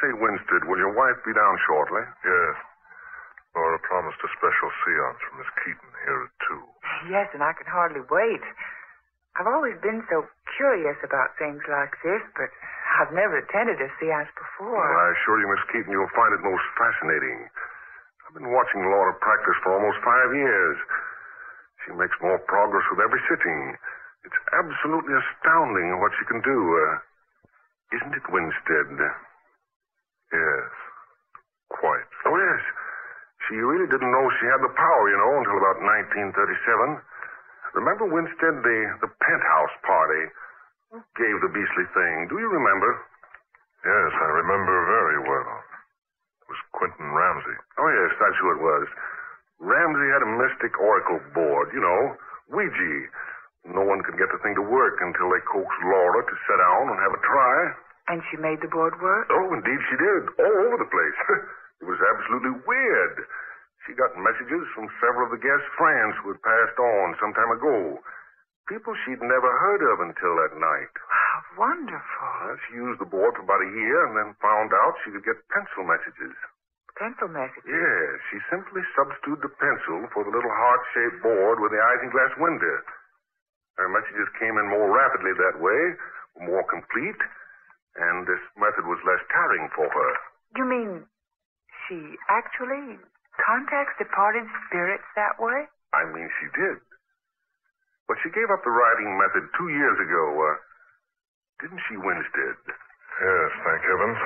say, Winstead, will your wife be down shortly? Yes. Laura promised a special seance from Miss Keaton here at 2. Yes, and I can hardly wait. I've always been so curious about things like this, but I've never attended a seance before. Well, I assure you, Miss Keaton, you'll find it most fascinating. I've been watching Laura practice for almost five years. She makes more progress with every sitting. It's absolutely astounding what she can do. Uh, isn't it, Winstead? Yes. Quite. Oh, yes. She really didn't know she had the power, you know, until about 1937. Remember, Winstead, the, the penthouse party? Who gave the beastly thing? Do you remember? Yes, I remember very well. It was Quentin Ramsey. Oh, yes, that's who it was. Ramsey had a mystic oracle board, you know, Ouija. No one could get the thing to work until they coaxed Laura to sit down and have a try. And she made the board work? Oh, indeed she did. All over the place. it was absolutely weird. She got messages from several of the guest friends who had passed on some time ago. People she'd never heard of until that night. Wow, wonderful. Well, she used the board for about a year and then found out she could get pencil messages. Pencil messages? Yes, she simply substituted the pencil for the little heart-shaped board with the isinglass window. Her messages came in more rapidly that way, were more complete, and this method was less tiring for her. You mean she actually contacts departed spirits that way? I mean, she did. But she gave up the writing method two years ago. Uh, didn't she, Winstead? Yes, thank heavens.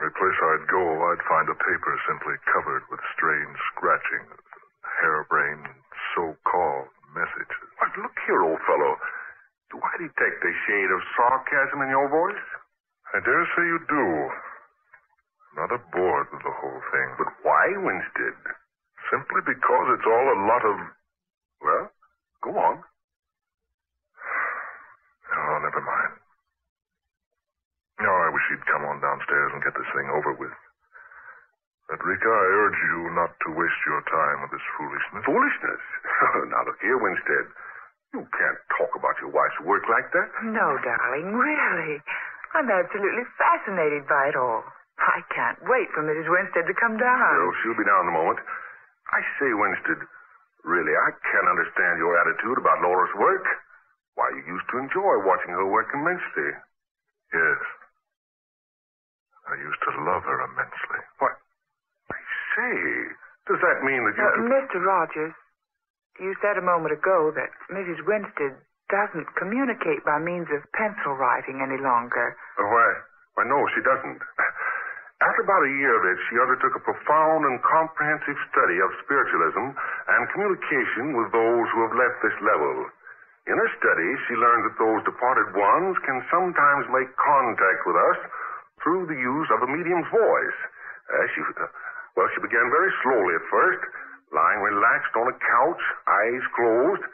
Every place I'd go, I'd find a paper simply covered with strange scratching, harebrained, so-called messages. But look here, old fellow. Do I detect a shade of sarcasm in your voice? I dare say you do. I'm not aboard with the whole thing, But why, Winstead? simply because it's all a lot of. Well, go on. Oh, never mind. No, I wish you'd come on downstairs and get this thing over with. Frederica, I urge you not to waste your time with this foolishness. Foolishness. now, look here, Winstead. You can't talk about your wife's work like that. No, darling, really. I'm absolutely fascinated by it all. I can't wait for Mrs. Winstead to come down. Well, she'll be down in a moment. I say, Winstead, really, I can't understand your attitude about Laura's work. Why, you used to enjoy watching her work immensely. Yes. I used to love her immensely. What? I say, does that mean that you... Uh, Mr. Rogers, you said a moment ago that Mrs. Winstead doesn't communicate by means of pencil writing any longer. Uh, why, why, no, she doesn't. After about a year of it, she undertook a profound and comprehensive study of spiritualism and communication with those who have left this level. In her study, she learned that those departed ones can sometimes make contact with us through the use of a medium's voice. Uh, she, uh, well, she began very slowly at first, lying relaxed on a couch, eyes closed,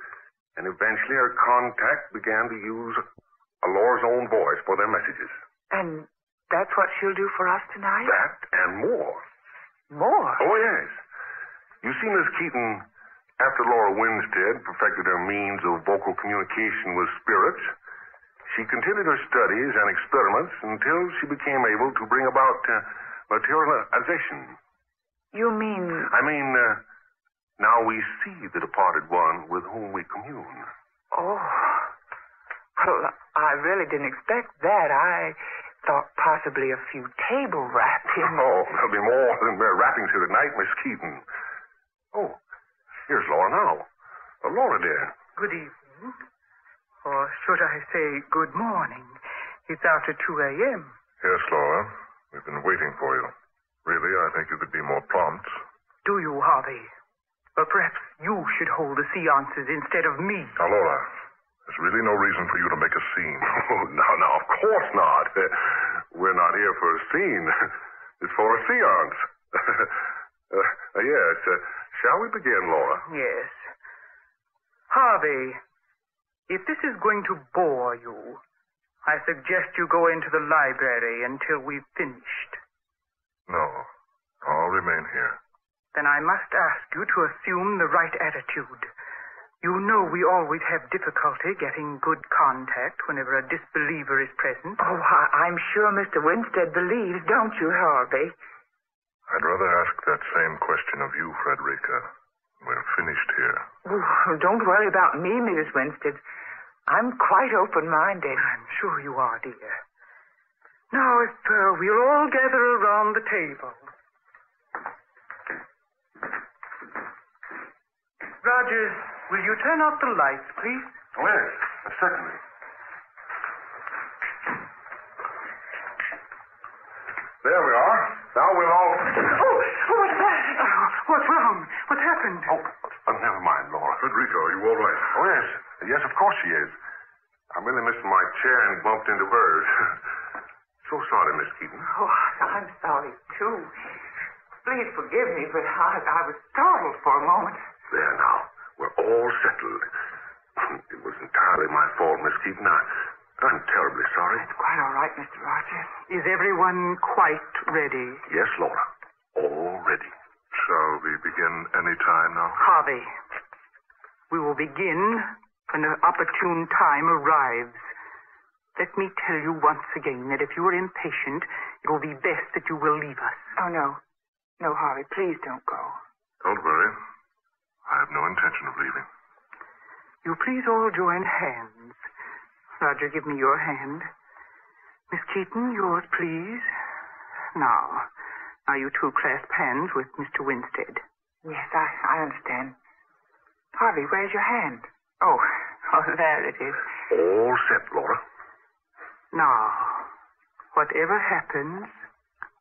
and eventually her contact began to use a Laura's own voice for their messages. And that's what she'll do for us tonight? That and more. More? Oh, yes. You see, Miss Keaton, after Laura Winstead perfected her means of vocal communication with spirits, she continued her studies and experiments until she became able to bring about uh, materialization. You mean... I mean, uh, now we see the departed one with whom we commune. Oh. Well, I really didn't expect that. I thought possibly a few table rappings. Oh, there'll be more than mere rappings here tonight, Miss Keaton. Oh, here's Laura now. Uh, Laura, dear. Good evening. Or should I say good morning? It's after 2 a.m. Yes, Laura. We've been waiting for you. Really, I think you could be more prompt. Do you, Harvey? Or perhaps you should hold the seances instead of me. Now, Laura, there's really no reason for you to make a scene. Oh, no, no, of course not. We're not here for a scene. It's for a seance. uh, uh, yes. Uh, shall we begin, Laura? Yes. Harvey, if this is going to bore you, I suggest you go into the library until we've finished. No, I'll remain here. Then I must ask you to assume the right attitude. You know we always have difficulty getting good contact whenever a disbeliever is present. Oh, I- I'm sure Mr. Winstead believes, don't you, Harvey? I'd rather ask that same question of you, Frederica. We're finished here. Oh, don't worry about me, Mrs. Winstead. I'm quite open-minded. I'm sure you are, dear. Now, if uh, we'll all gather around the table. Rogers, will you turn off the lights, please? Oh, yes, certainly. There we are. Now we'll all. Oh, oh what's that? Oh, what's wrong? What's happened? Oh, oh, never mind, Laura. Frederica, are you all right? Oh, yes. Yes, of course she is. I merely missed my chair and bumped into hers. so sorry, Miss Keaton. Oh, I'm sorry, too. Please forgive me, but I, I was startled for a moment. There now. We're all settled. It was entirely my fault, Miss Keaton. I, I'm terribly sorry. It's quite all right, Mr. Rogers. Is everyone quite ready? Yes, Laura. All ready. Shall we begin any time now? Harvey, we will begin when the opportune time arrives. Let me tell you once again that if you are impatient, it will be best that you will leave us. Oh, no. No, Harvey, please don't go. Don't worry. I have no intention of leaving. You please all join hands. Roger, give me your hand. Miss Keaton, yours, please. Now, are you two clasp hands with Mr. Winstead. Yes, I, I understand. Harvey, where's your hand? Oh, oh, there it is. All set, Laura. Now, whatever happens,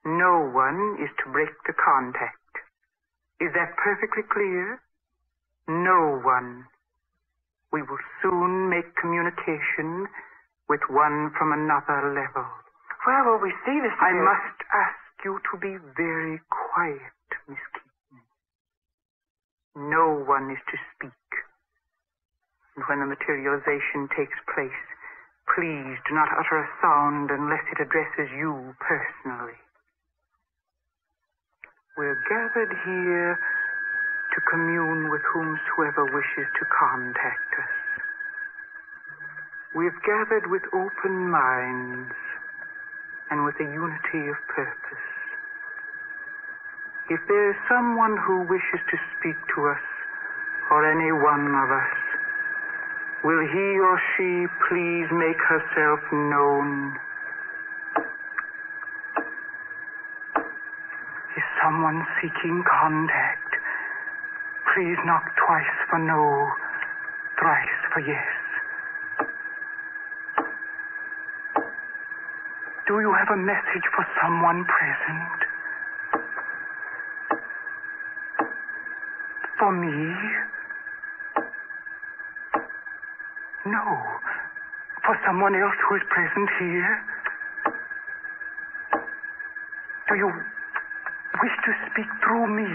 no one is to break the contact. Is that perfectly clear? No one. We will soon make communication with one from another level. Where will we see this? I must ask you to be very quiet, Miss Keaton. No one is to speak. And when the materialization takes place, please do not utter a sound unless it addresses you personally. We're gathered here to commune with whomsoever wishes to contact us. We've gathered with open minds and with a unity of purpose. If there is someone who wishes to speak to us, or any one of us, will he or she please make herself known? Is someone seeking contact? Please knock twice for no, thrice for yes. Do you have a message for someone present? For me? No. For someone else who is present here? Do you wish to speak through me?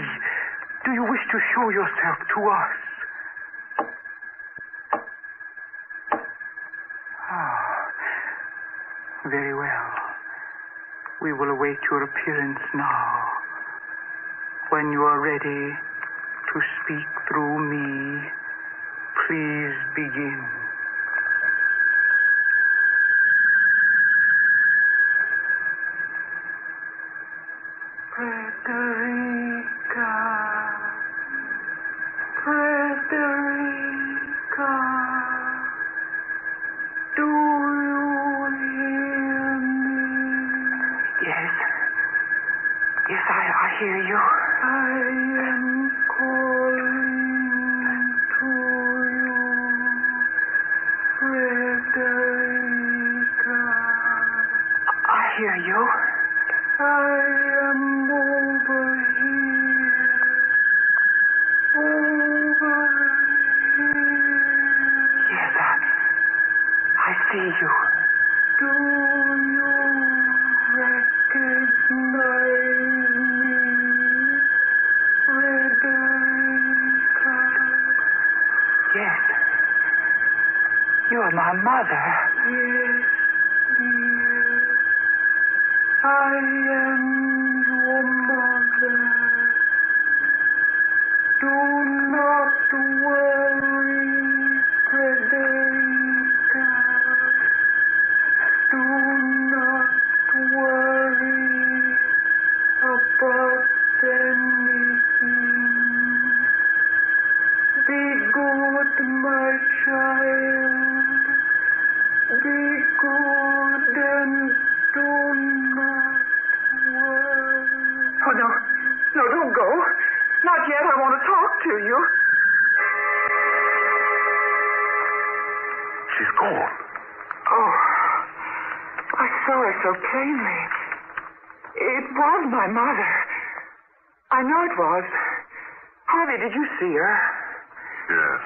Do you wish to show yourself to us? Ah, very well. We will await your appearance now. When you are ready to speak through me, please begin. Hear you. I am my mother. Yes, dear. I am your mother. Do not worry, Frederica. So plainly. It was my mother. I know it was. Harvey, did you see her? Yes,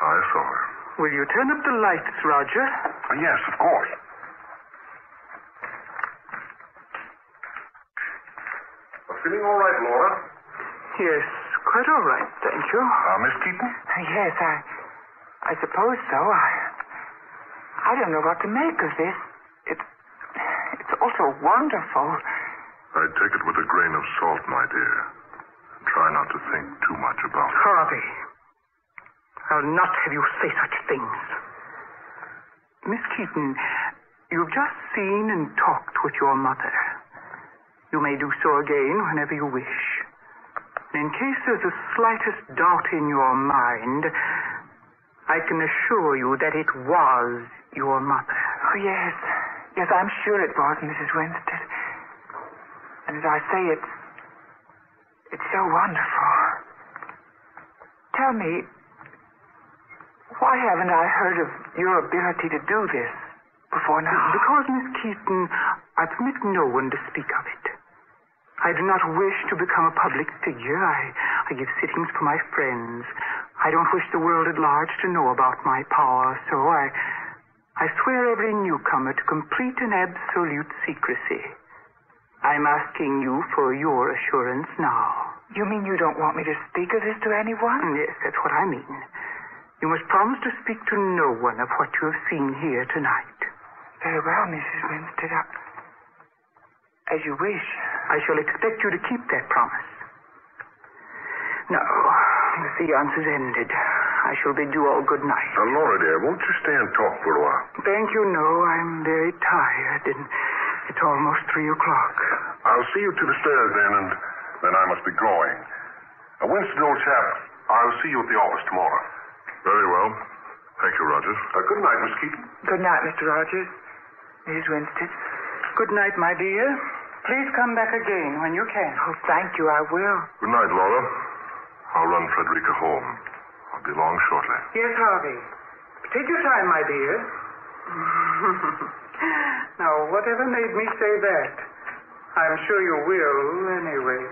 I saw her. Will you turn up the lights, Roger? Yes, of course. Feeling all right, Laura? Yes, quite all right, thank you. Uh, Miss Keaton? Yes, I. I suppose so. I. I don't know what to make of this. It's. It's so wonderful. I'd take it with a grain of salt, my dear. Try not to think too much about it. Harvey, I'll not have you say such things. Miss Keaton, you've just seen and talked with your mother. You may do so again whenever you wish. And in case there's the slightest doubt in your mind, I can assure you that it was your mother. Oh, yes. Yes, I'm sure it was, Mrs. Winstead. And as I say, it's. It's so wonderful. Tell me, why haven't I heard of your ability to do this before now? Because, Miss Keaton, I permit no one to speak of it. I do not wish to become a public figure. I, I give sittings for my friends. I don't wish the world at large to know about my power, so I, I swear every newcomer to complete and absolute secrecy. I'm asking you for your assurance now. You mean you don't want me to speak of this to anyone? Mm, yes, that's what I mean. You must promise to speak to no one of what you have seen here tonight. Very well, Mrs. Winstead. As you wish. I shall expect you to keep that promise. Now, the seance is ended. I shall bid you all good night. Uh, Laura, dear, won't you stay and talk for a while? Thank you, no. I'm very tired, and it's almost three o'clock. I'll see you to the stairs then, and then I must be going. Uh, Winstead, old chap, I'll see you at the office tomorrow. Very well. Thank you, Rogers. Uh, good night, Miss Keaton. Good night, Mr. Rogers. Mrs. Winstead. Good night, my dear. Please come back again when you can. Oh, thank you. I will. Good night, Laura. I'll run Frederica home. I'll be along shortly. Yes, Harvey. Take your time, my dear. now, whatever made me say that? I'm sure you will, anyway.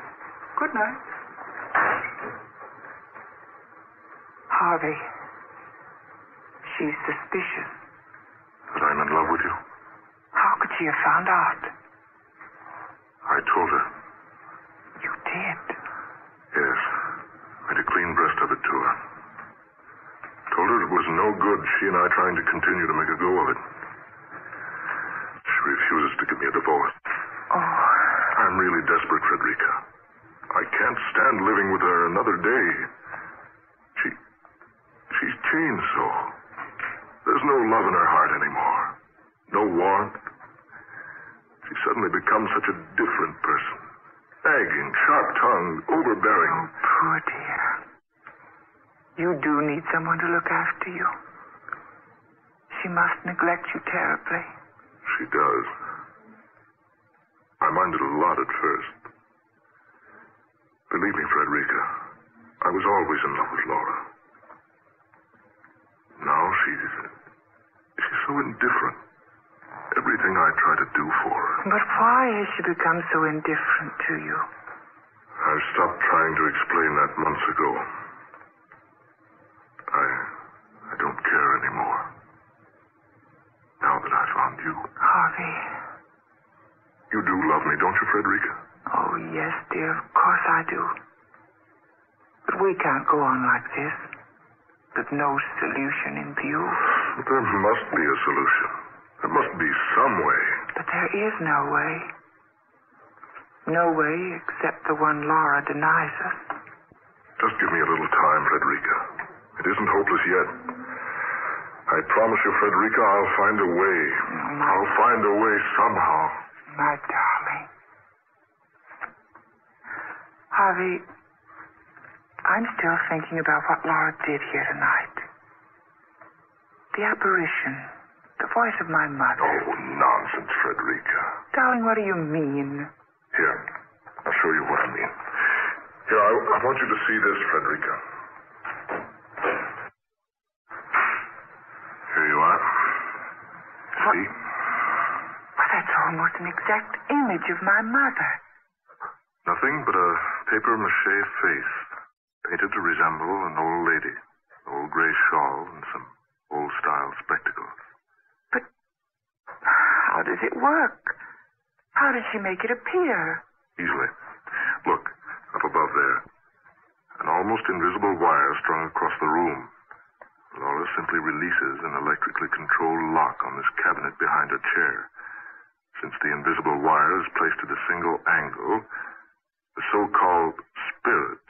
Good night. Harvey. She's suspicious. That I'm in love with you? How could she have found out? I told her. You did. Yes. Made a clean breast of it to her. Told her it was no good she and I trying to continue to make a go of it. She refuses to give me a divorce. Oh, I'm really desperate, Frederica. I can't stand living with her another day. She. She's changed so. There's no love in her heart anymore. No warmth. She suddenly becomes such a different person. Nagging, sharp tongued, overbearing. oh, poor dear. You do need someone to look after you. She must neglect you terribly. She does. I minded a lot at first. Believe me, Frederica, I was always in love with Laura. Now she's. She's so indifferent. Everything I try to do for her. But why has she become so indifferent to you? I stopped trying to explain that months ago. I. I don't care anymore. Now that I found you. Harvey. You do love me, don't you, Frederica? Oh, yes, dear. Of course I do. But we can't go on like this. With no solution in view. But there must be a solution. There must be some way. But there is no way. No way except the one Laura denies us. Just give me a little time, Frederica. It isn't hopeless yet. I promise you, Frederica, I'll find a way. Mm, my- I'll find a way somehow. My darling. Harvey, I'm still thinking about what Laura did here tonight. The apparition. The voice of my mother. Oh, nonsense, Frederica. Darling, what do you mean? Here, I'll show you what I mean. Here, I, I want you to see this, Frederica. Here you are. See? Almost an exact image of my mother. Nothing but a paper mache face, painted to resemble an old lady, an old gray shawl, and some old style spectacles. But how does it work? How does she make it appear? Easily. Look, up above there. An almost invisible wire strung across the room. Laura simply releases an electrically controlled lock on this cabinet behind her chair. Since the invisible wire is placed at a single angle, the so-called spirit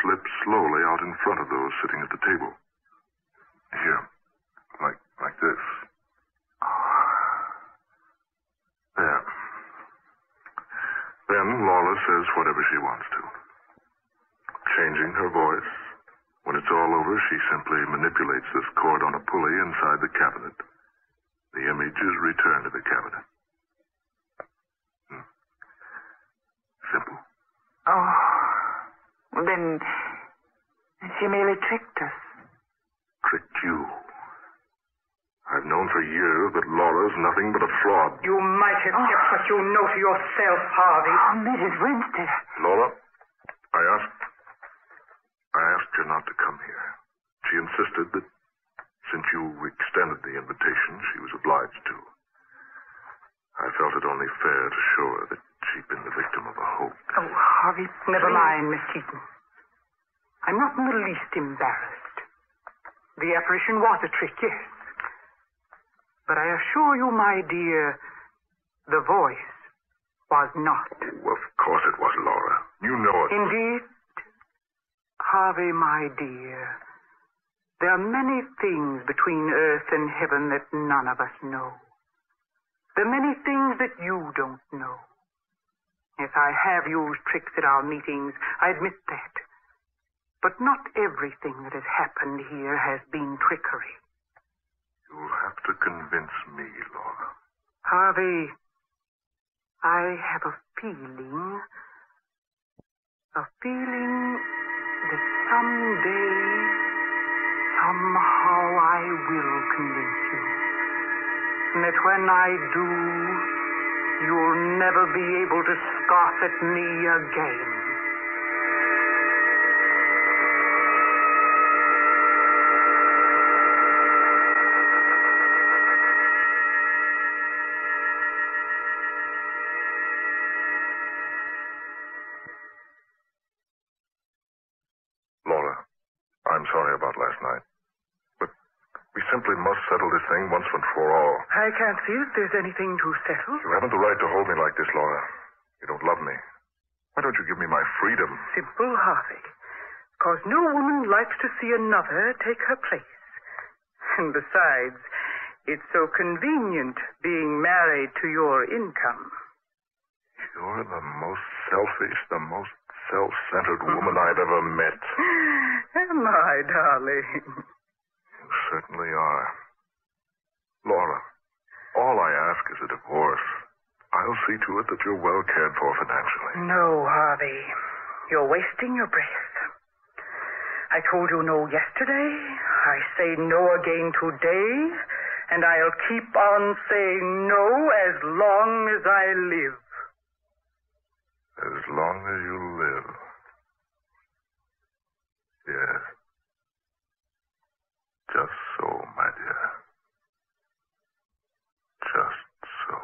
slips slowly out in front of those sitting at the table. Here, like like this. There. Then Laura says whatever she wants to. Changing her voice. When it's all over, she simply manipulates this cord on a pulley inside the cabinet. The image is returned to the cabinet. Hmm. Simple. Oh, well, then she merely tricked us. Tricked you. I've known for years that Laura's nothing but a fraud. You might have kept oh. what you know to yourself, Harvey. Oh, Mrs. Winstead. Laura, I asked I asked her not to come here. She insisted that since you extended the invitation, she was obliged to. I felt it only fair to show her that she'd been the victim of a hoax. Oh, Harvey, never mind, Miss Keaton. I'm not in the least embarrassed. The apparition was a trick, yes. But I assure you, my dear, the voice was not. Oh, of course it was, Laura. You know it. Indeed, Harvey, my dear, there are many things between earth and heaven that none of us know. There are many things that you don't know. Yes, I have used tricks at our meetings, I admit that. But not everything that has happened here has been trickery. You'll have to convince me, Laura. Harvey, I have a feeling, a feeling that someday, somehow I will convince you. And that when I do, you'll never be able to scoff at me again. Night. But we simply must settle this thing once and for all. I can't see that there's anything to settle. You haven't the right to hold me like this, Laura. You don't love me. Why don't you give me my freedom? Simple, Harvey. Because no woman likes to see another take her place. And besides, it's so convenient being married to your income. You're the most selfish, the most self-centered woman I've ever met. Am I, darling? You certainly are. Laura, all I ask is a divorce. I'll see to it that you're well cared for financially. No, Harvey. You're wasting your breath. I told you no yesterday. I say no again today. And I'll keep on saying no as long as I live. As long as you live. Yes. Just so, my dear. Just so.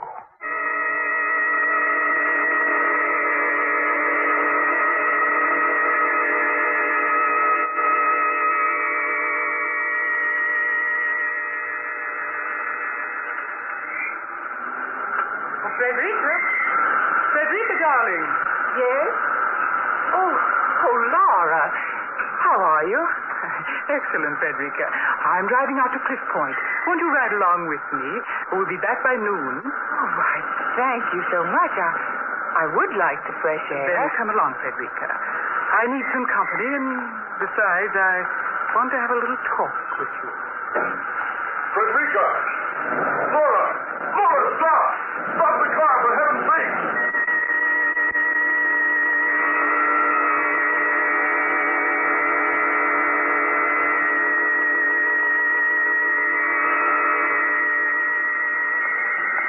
Oh, darling. Yes? Oh, oh, Laura. How are you? Excellent, Frederica. I'm driving out to Cliff Point. Won't you ride along with me? We'll be back by noon. Oh, why, thank you so much. I, I would like the fresh air. Then come along, Frederica. I need some company, and besides, I want to have a little talk with you. Frederica! Laura! Laura, stop! Stop the car, for heaven's sake!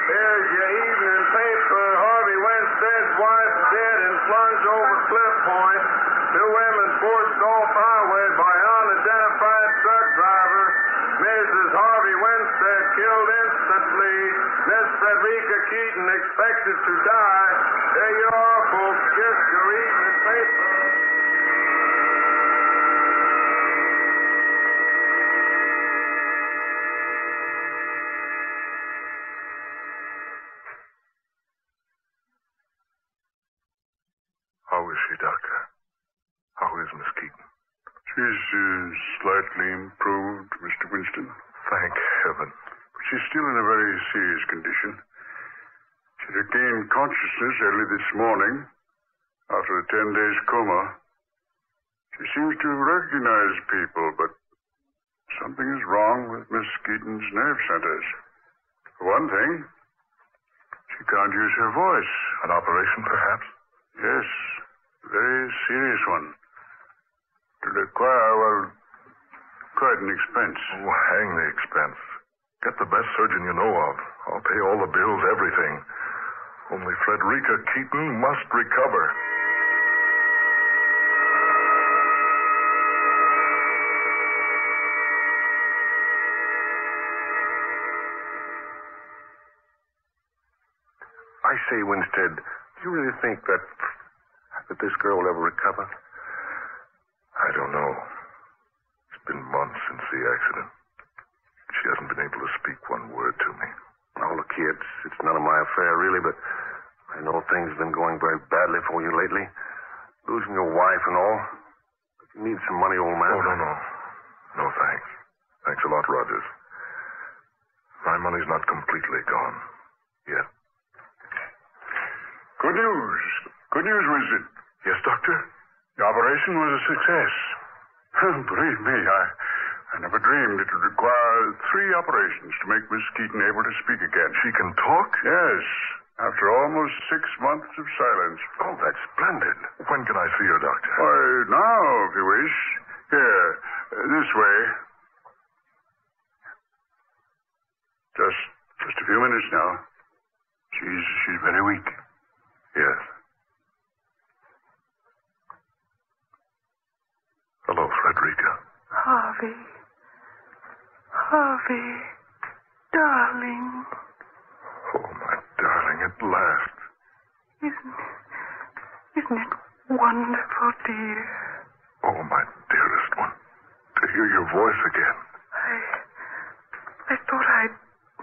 There's your evening paper. Harvey Winstead's wife dead and plunged over Cliff Point. Two women forced off highway by unidentified truck driver. Mrs. Harvey Winstead killed instantly. Miss Frederica Keaton expected to die. There you are, folks. Just your evening paper. How is she, Doctor? How is Miss Keaton? She's uh, slightly improved, Mr. Winstead. Thank heaven. But she's still in a very serious condition. She regained consciousness early this morning after a 10 days coma. She seems to recognize people, but something is wrong with Miss Keaton's nerve centers. For one thing, she can't use her voice. An operation, perhaps? Yes, a very serious one. To require, well, quite an expense. Oh, hang the expense. Get the best surgeon you know of. I'll pay all the bills, everything. Only Frederica Keaton must recover. I say, Winstead, do you really think that that this girl will ever recover? I don't know. It's been months since the accident. She hasn't been able to speak one word to me. Now, look here, it's, it's none of my affair, really, but I know things have been going very badly for you lately. Losing your wife and all. But you need some money, old man. Oh, no, no. No, thanks. Thanks a lot, Rogers. My money's not completely gone. Yet. Good news. Good news, Winstead. Yes, Doctor? The operation was a success. Believe me, I, I never dreamed it would require three operations to make Miss Keaton able to speak again. She can talk? Yes, after almost six months of silence. Oh, that's splendid. When can I see her, Doctor? Why, now, if you wish. Here, this way. Just, just a few minutes now. She's, she's very weak. Yes. Hello, Frederica. Harvey. Harvey. Darling. My darling, at last. Isn't, isn't it wonderful, dear? Oh, my dearest one. To hear your voice again. I, I thought I'd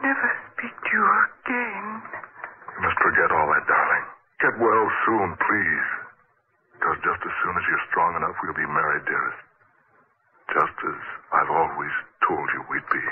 never speak to you again. You must forget all that, darling. Get well soon, please. Because just as soon as you're strong enough, we'll be married, dearest. Just as I've always told you we'd be.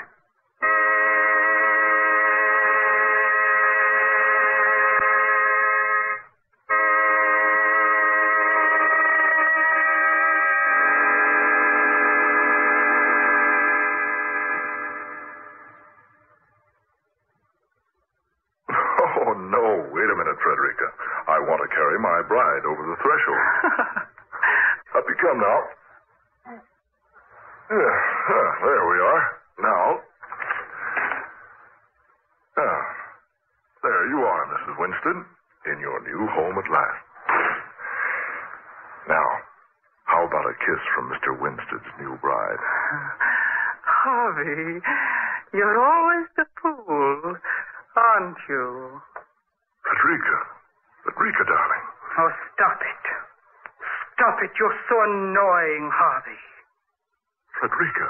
Mrs. Winstead, in your new home at last. Now, how about a kiss from Mr. Winstead's new bride? Harvey, you're always the fool, aren't you? Frederica. Frederica, darling. Oh, stop it. Stop it. You're so annoying, Harvey. Frederica.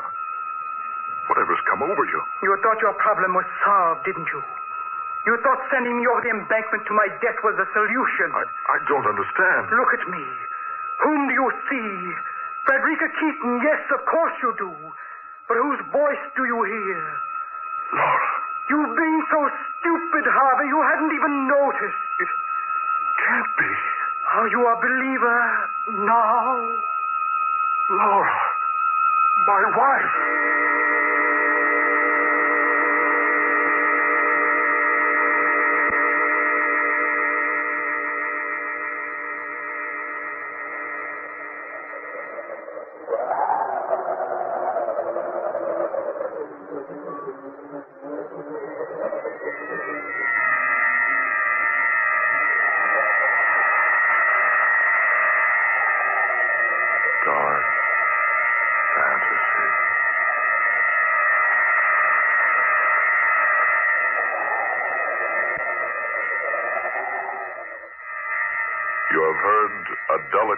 Whatever's come over you? You thought your problem was solved, didn't you? You thought sending me over the embankment to my death was the solution. I, I don't understand. Look at me. Whom do you see? Frederica Keaton, yes, of course you do. But whose voice do you hear? Laura. You've been so stupid, Harvey, you hadn't even noticed. It can't be. Are you a believer now? Laura. My wife.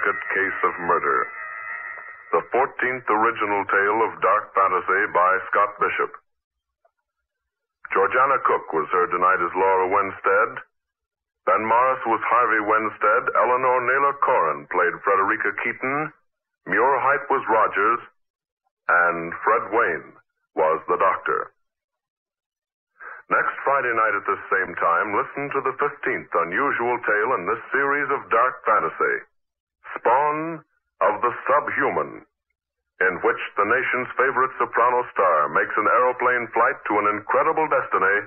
Delicate Case of Murder, the 14th original tale of dark fantasy by Scott Bishop. Georgiana Cook was heard tonight as Laura Winstead. Ben Morris was Harvey Winstead. Eleanor Naylor Corin played Frederica Keaton. Muir Height was Rogers. And Fred Wayne was the doctor. Next Friday night at this same time, listen to the 15th unusual tale in this series of dark fantasy Spawn of the Subhuman, in which the nation's favorite soprano star makes an aeroplane flight to an incredible destiny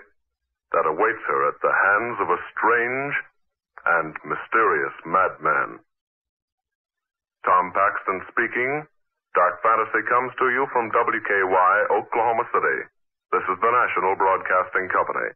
that awaits her at the hands of a strange and mysterious madman. Tom Paxton speaking. Dark Fantasy comes to you from WKY, Oklahoma City. This is the National Broadcasting Company.